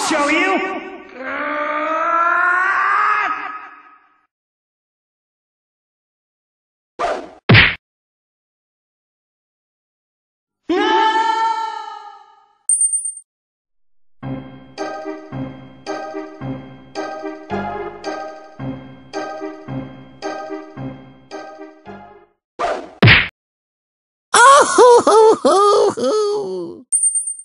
I'll show you! Ah, ho, ho, ho!